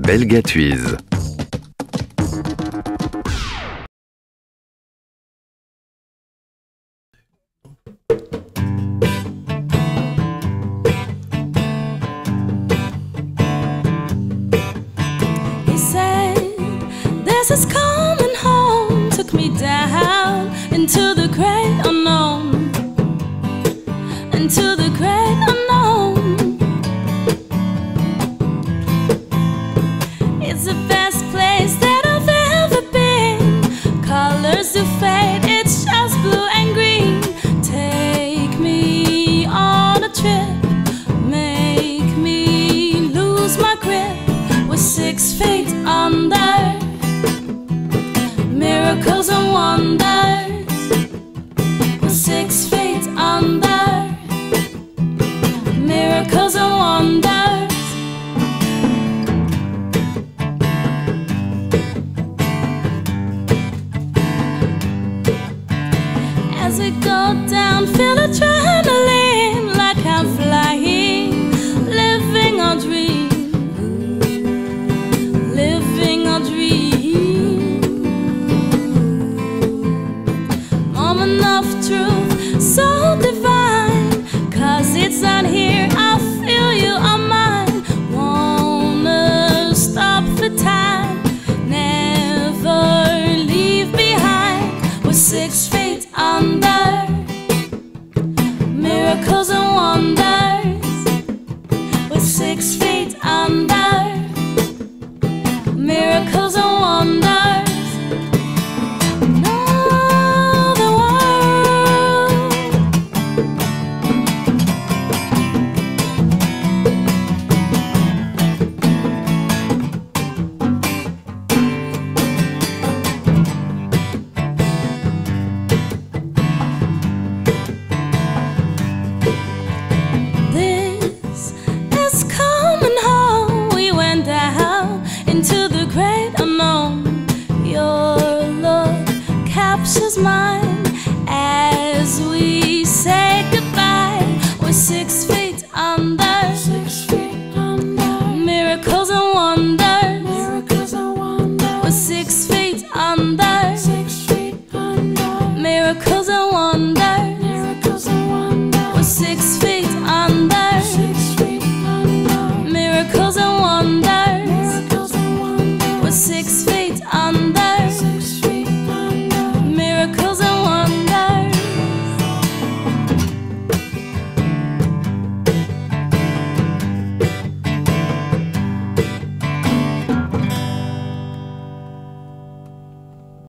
Belgatuise. He said, This is coming. six feet under. Miracles and wonders. Enough truth. So mine as we say goodbye. We're six feet under. Six feet under. Miracles and wonders. Miracles and wonders. We're six feet under. Six feet under. Miracles. And